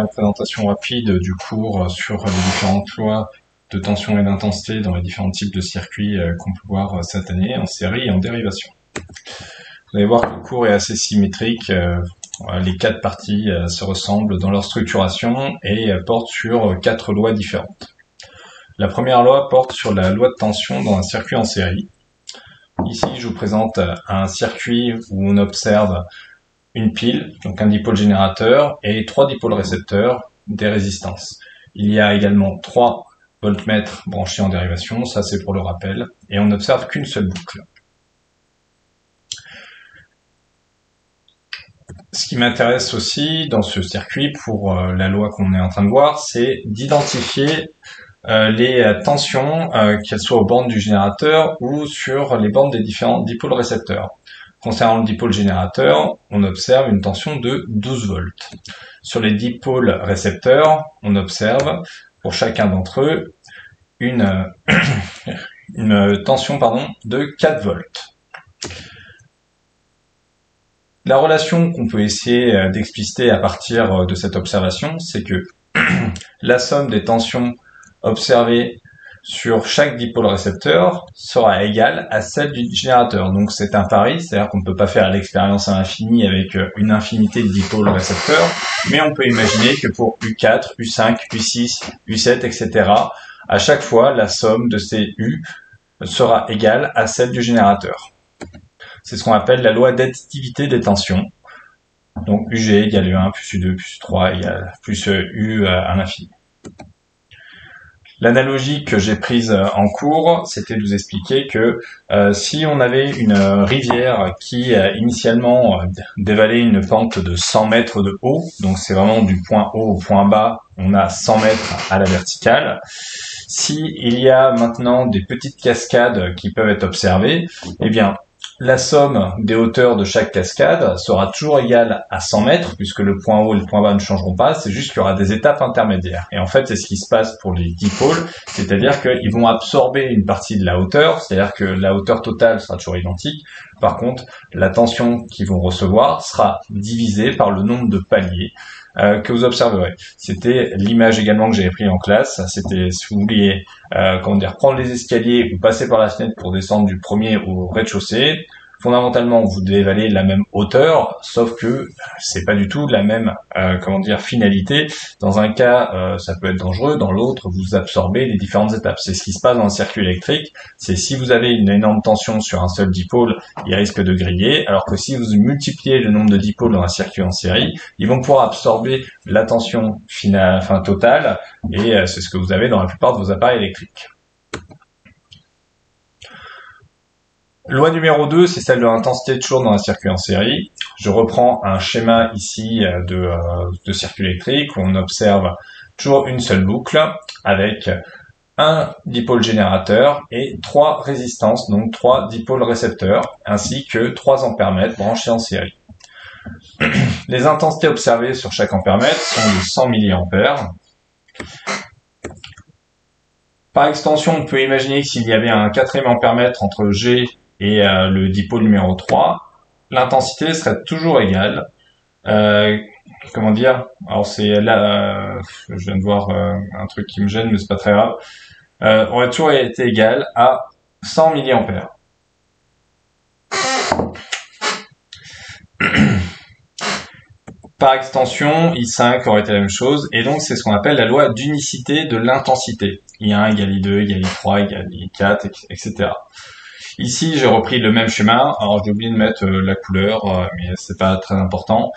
une présentation rapide du cours sur les différentes lois de tension et d'intensité dans les différents types de circuits euh, qu'on peut voir euh, cette année en série et en dérivation. Vous allez voir que le cours est assez symétrique. Euh, les quatre parties se ressemblent dans leur structuration et portent sur quatre lois différentes. La première loi porte sur la loi de tension dans un circuit en série. Ici, je vous présente un circuit où on observe une pile, donc un dipôle générateur, et trois dipôles récepteurs, des résistances. Il y a également trois voltmètres branchés en dérivation, ça c'est pour le rappel, et on n'observe qu'une seule boucle. Ce qui m'intéresse aussi dans ce circuit pour euh, la loi qu'on est en train de voir, c'est d'identifier euh, les tensions, euh, qu'elles soient aux bornes du générateur ou sur les bornes des différents dipôles récepteurs. Concernant le dipôle générateur, on observe une tension de 12 volts. Sur les dipôles récepteurs, on observe pour chacun d'entre eux une, tension pardon, de 4 volts. La relation qu'on peut essayer euh, d'expliciter à partir de cette observation, c'est que la somme des tensions observées sur chaque dipôle récepteur sera égale à celle du générateur. Donc c'est un pari, c'est-à-dire qu'on ne peut pas faire l'expérience à l'infini avec euh, une infinité de dipôles récepteurs, mais on peut imaginer que pour U4, U5, U6, U7, etc., à chaque fois, la somme de ces U sera égale à celle du générateur. C'est ce qu'on appelle la loi d'additivité des tensions. Donc UG égale U1 plus U2 plus U3 égale plus U à l'infini. L'analogie que j'ai prise euh, en cours, c'était de vous expliquer que euh, si on avait une euh, rivière qui initialement dévalait une pente de 100 mètres de haut, donc c'est vraiment du point haut au point bas, on a 100 mètres à la verticale. Si y a maintenant des petites cascades qui peuvent être observées, eh bien la somme des hauteurs de chaque cascade sera toujours égale à 100 mètres, puisque le point haut et le point bas ne changeront pas, c'est juste qu'il y aura des étapes intermédiaires. Et en fait, c'est ce qui se passe pour les dipôles, c'est-à-dire qu'ils vont absorber une partie de la hauteur, c'est-à-dire que la hauteur totale sera toujours identique. Par contre, la tension qu'ils vont recevoir sera divisée par le nombre de paliers euh, que vous observerez. C'était l'image également que j'avais pris en classe. C'était si vous vouliez euh, comment dire prendre les escaliers ou passer par la fenêtre pour descendre du premier au rez-de-chaussée fondamentalement vous devez aller la même hauteur, sauf que c'est pas du tout la même euh, comment dire finalité. Dans un cas, euh, ça peut être dangereux, dans l'autre, vous absorbez les différentes étapes. C'est ce qui se passe dans un circuit électrique. C'est si vous avez une énorme tension sur un seul dipôle, il risque de griller, alors que si vous multipliez le nombre de dipôles dans un circuit en série, ils vont pouvoir absorber la tension finale, enfin totale, et euh, c'est ce que vous avez dans la plupart de vos appareils électriques. Loi numéro 2, c'est celle de l'intensité toujours dans un circuit en série. Je reprends un schéma ici euh, de, euh, de circuit électrique où on observe toujours une seule boucle avec un dipôle générateur et trois résistances, donc trois dipôles récepteurs, ainsi que trois ampèremètres branchés en série. Les intensités observées sur chaque ampèremètre sont de 100 mA. Par extension, on peut imaginer que s'il y avait un quatrième ampèremètre entre G et euh, le dipôle numéro 3, l'intensité serait toujours égale. Euh, comment dire? Alors c'est là, euh, je viens de voir un truc qui me gêne, mais c'est pas très grave. aurait toujours été égal à 100 mA. Par extension, I5 aurait été la même chose, et donc c'est ce qu'on appelle la loi d'unicité de l'intensité. I1 égale I2 égale I3 égale I4, etc. Ici, j'ai repris le même schéma. Alors, j'ai oublié de mettre euh, la couleur, euh, mais c'est pas très important.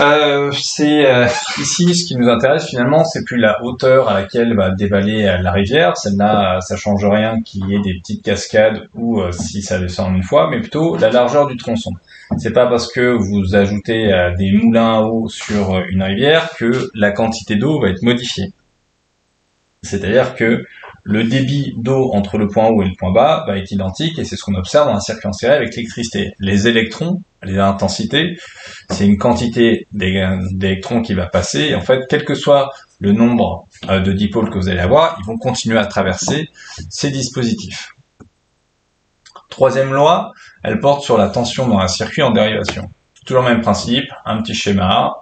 Euh, c'est euh, ici ce qui nous intéresse finalement, c'est plus la hauteur à laquelle va dévaler la rivière. Celle-là, ça change rien qu'il y ait des petites cascades ou si ça descend une fois, mais plutôt la largeur du tronçon. C'est pas parce que vous ajoutez des moulins à eau sur une rivière que la quantité d'eau va être modifiée. C'est-à-dire que le débit d'eau entre le point haut et le point bas va être identique et c'est ce qu'on observe dans un circuit en série avec l'électricité. Les électrons, les intensités, c'est une quantité d'électrons qui va passer et en fait, quel que soit le nombre euh, de dipôles que vous allez avoir, ils vont continuer à traverser ces dispositifs. Troisième loi, elle porte sur la tension dans un circuit en dérivation. Toujours le même principe, un petit schéma,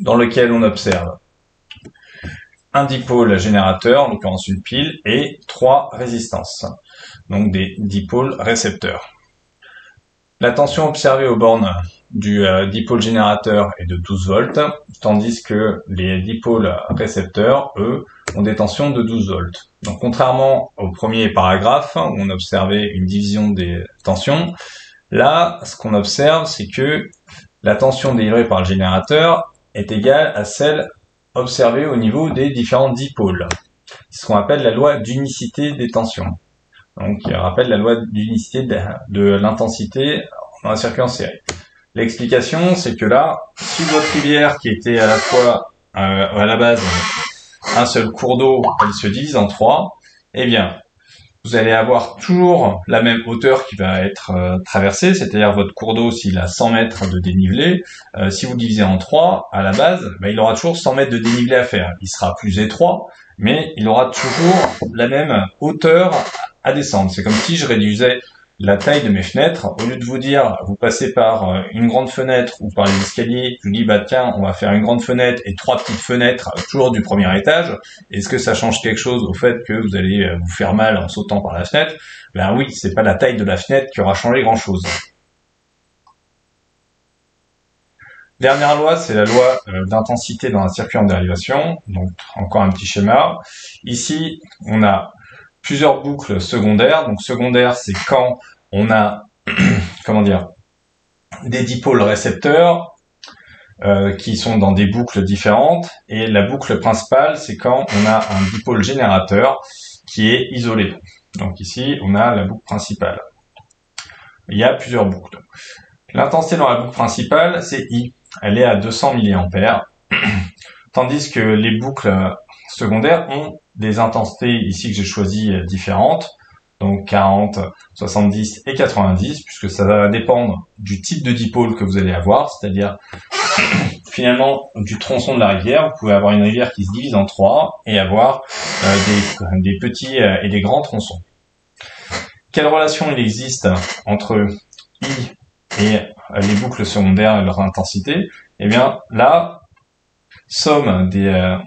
dans lequel on observe un dipôle générateur, en l'occurrence une pile, et trois résistances, donc des dipôles récepteurs. La tension observée aux bornes du euh, dipôle générateur est de 12 volts, tandis que les dipôles récepteurs, eux, ont des tensions de 12 volts. Donc contrairement au premier paragraphe, où on observait une division des tensions, là, ce qu'on observe, c'est que la tension délivrée par le générateur est égale à celle observée au niveau des différents dipôles. Ce qu'on appelle la loi d'unicité des tensions. Donc, il rappelle la loi d'unicité de, l'intensité dans un circuit en série. L'explication, c'est que là, si votre rivière, qui était à la fois euh, à la base un seul cours d'eau, elle se divise en trois, eh bien, vous allez avoir toujours la même hauteur qui va être euh, traversée, c'est-à-dire votre cours d'eau, s'il a 100 mètres de dénivelé, euh, si vous divisez en 3, à la base, bah, il aura toujours 100 mètres de dénivelé à faire. Il sera plus étroit, mais il aura toujours la même hauteur à descendre. C'est comme si je réduisais la taille de mes fenêtres, au lieu de vous dire, vous passez par euh, une grande fenêtre ou par les escaliers, je vous dis, bah tiens, on va faire une grande fenêtre et trois petites fenêtres, toujours du premier étage. Est-ce que ça change quelque chose au fait que vous allez euh, vous faire mal en sautant par la fenêtre? Ben oui, c'est pas la taille de la fenêtre qui aura changé grand chose. Dernière loi, c'est la loi euh, d'intensité dans un circuit en dérivation. Donc encore un petit schéma. Ici, on a plusieurs boucles secondaires. Donc secondaire, c'est quand on a, comment dire, des dipôles récepteurs euh, qui sont dans des boucles différentes. Et la boucle principale, c'est quand on a un dipôle générateur qui est isolé. Donc ici, on a la boucle principale. Il y a plusieurs boucles. L'intensité dans la boucle principale, c'est I. Elle est à 200 mA. Tandis que les boucles secondaires ont des intensités ici que j'ai choisies euh, différentes, donc 40, 70 et 90, puisque ça va dépendre du type de dipôle que vous allez avoir, c'est-à-dire finalement du tronçon de la rivière. Vous pouvez avoir une rivière qui se divise en trois et avoir euh, des, des, petits euh, et des grands tronçons. Quelle relation il existe entre I et les boucles secondaires et leur intensité? Eh bien là, somme des,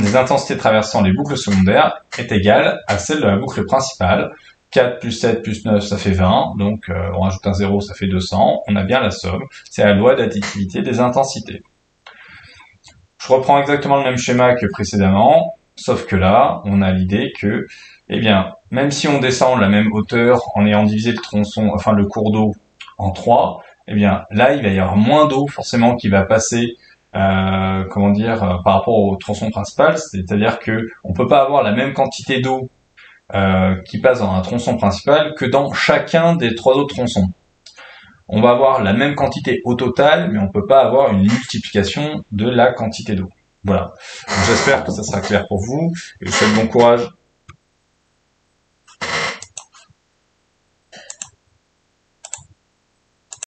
des intensités traversant les boucles secondaires est égale à celle de la boucle principale. 4 plus 7 plus 9, ça fait 20. Donc, euh, on rajoute un 0, ça fait 200. On a bien la somme. C'est la loi d'additivité des intensités. Je reprends exactement le même schéma que précédemment, sauf que là, on a l'idée que, eh bien, même si on descend la même hauteur en ayant divisé le tronçon, enfin le cours d'eau en 3, eh bien, là, il va y avoir moins d'eau forcément qui va passer euh, comment dire, euh, par rapport au tronçon principal, c'est-à-dire que on peut pas avoir la même quantité d'eau euh, qui passe dans un tronçon principal que dans chacun des trois autres tronçons. On va avoir la même quantité au total, mais on peut pas avoir une multiplication de la quantité d'eau. Voilà. J'espère que ça sera clair pour vous et je vous souhaite bon courage.